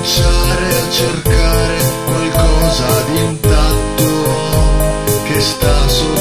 cominciare a cercare qualcosa di intatto che sta sotto